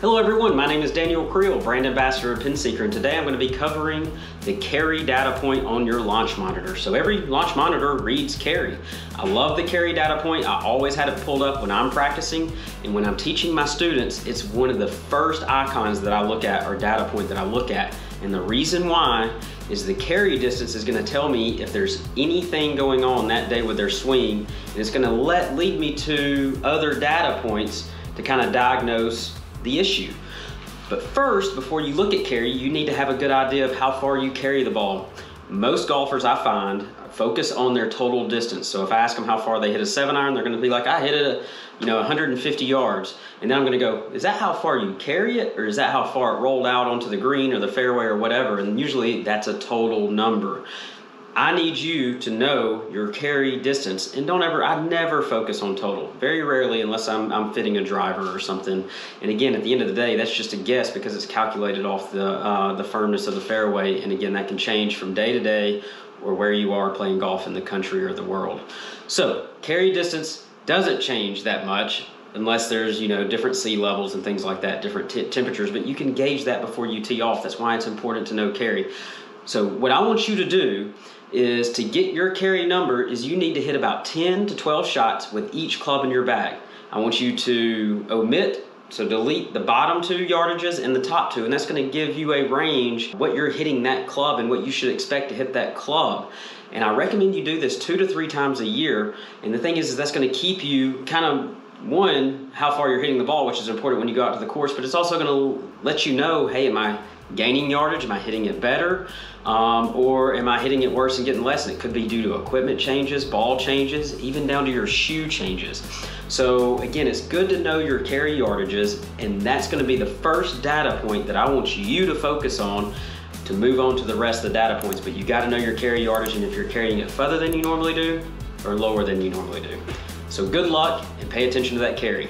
Hello everyone, my name is Daniel Creel, brand ambassador of PinSeeker, and today I'm going to be covering the carry data point on your launch monitor. So every launch monitor reads carry. I love the carry data point. I always had it pulled up when I'm practicing, and when I'm teaching my students, it's one of the first icons that I look at or data point that I look at. And the reason why is the carry distance is gonna tell me if there's anything going on that day with their swing, and it's gonna let lead me to other data points to kind of diagnose the issue. But first, before you look at carry, you need to have a good idea of how far you carry the ball. Most golfers I find focus on their total distance. So if I ask them how far they hit a seven iron, they're gonna be like, I hit it, a, you know, 150 yards. And then I'm gonna go, is that how far you carry it? Or is that how far it rolled out onto the green or the fairway or whatever? And usually that's a total number. I need you to know your carry distance and don't ever, I never focus on total. Very rarely unless I'm, I'm fitting a driver or something. And again, at the end of the day, that's just a guess because it's calculated off the, uh, the firmness of the fairway. And again, that can change from day to day or where you are playing golf in the country or the world. So carry distance doesn't change that much unless there's you know different sea levels and things like that different temperatures but you can gauge that before you tee off that's why it's important to know carry so what i want you to do is to get your carry number is you need to hit about 10 to 12 shots with each club in your bag. I want you to omit, so delete the bottom two yardages and the top two, and that's gonna give you a range what you're hitting that club and what you should expect to hit that club. And I recommend you do this two to three times a year. And the thing is, is that's gonna keep you kind of one, how far you're hitting the ball, which is important when you go out to the course, but it's also gonna let you know, hey, am I gaining yardage? Am I hitting it better? Um, or am I hitting it worse and getting less? And it could be due to equipment changes, ball changes, even down to your shoe changes. So again, it's good to know your carry yardages, and that's gonna be the first data point that I want you to focus on to move on to the rest of the data points. But you gotta know your carry yardage, and if you're carrying it further than you normally do, or lower than you normally do. So good luck, and pay attention to that carry.